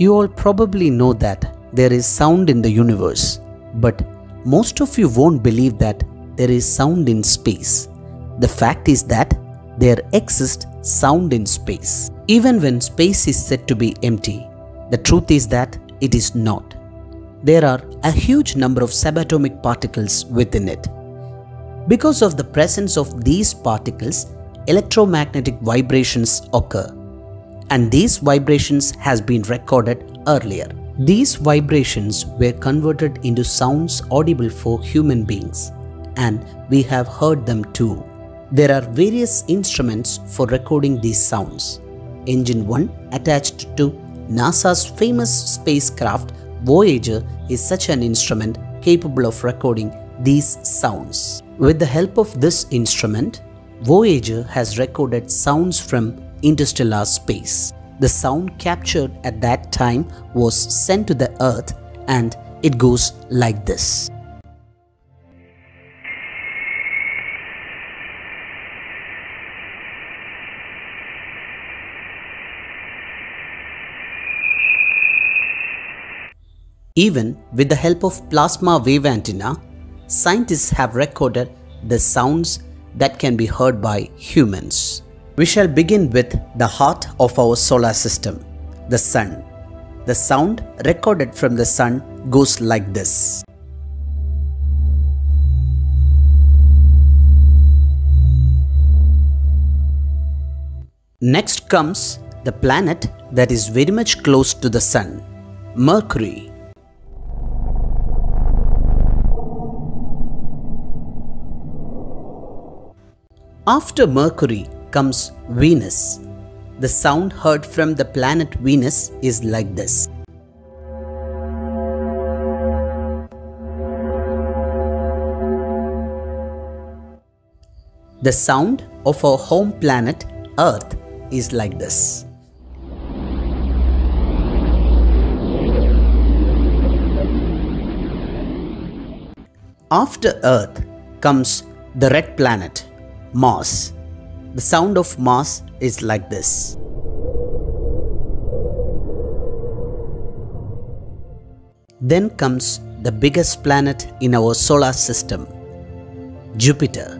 You all probably know that there is sound in the universe, but most of you won't believe that there is sound in space. The fact is that there exists sound in space. Even when space is said to be empty, the truth is that it is not. There are a huge number of subatomic particles within it. Because of the presence of these particles, electromagnetic vibrations occur. And these vibrations has been recorded earlier. These vibrations were converted into sounds audible for human beings and we have heard them too. There are various instruments for recording these sounds. Engine 1 attached to NASA's famous spacecraft Voyager is such an instrument capable of recording these sounds. With the help of this instrument, Voyager has recorded sounds from interstellar space. The sound captured at that time was sent to the earth and it goes like this. Even with the help of plasma wave antenna, scientists have recorded the sounds that can be heard by humans. We shall begin with the heart of our solar system, the Sun. The sound recorded from the Sun goes like this. Next comes the planet that is very much close to the Sun, Mercury. After Mercury comes Venus. The sound heard from the planet Venus is like this. The sound of our home planet Earth is like this. After Earth comes the red planet Mars. The sound of Mars is like this. Then comes the biggest planet in our solar system, Jupiter.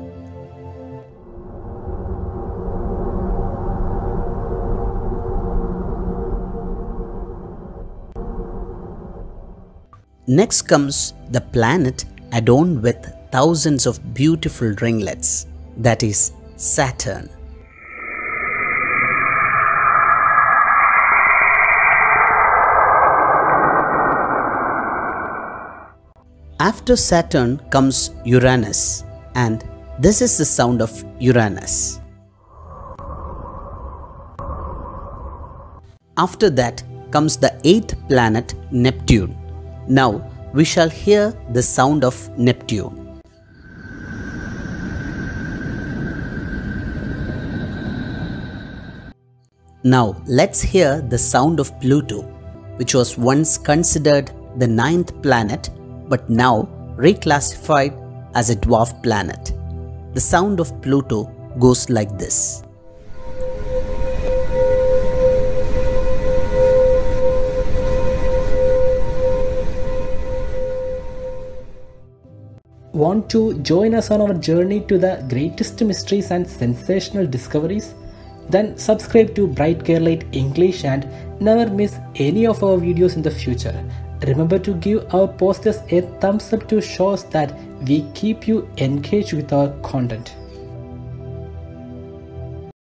Next comes the planet adorned with thousands of beautiful ringlets that is Saturn. After Saturn comes Uranus and this is the sound of Uranus. After that comes the eighth planet Neptune. Now we shall hear the sound of Neptune. Now let's hear the sound of Pluto, which was once considered the ninth planet but now reclassified as a dwarf planet. The sound of Pluto goes like this. Want to join us on our journey to the greatest mysteries and sensational discoveries? Then subscribe to Bright Keralite English and never miss any of our videos in the future. Remember to give our posters a thumbs up to show us that we keep you engaged with our content.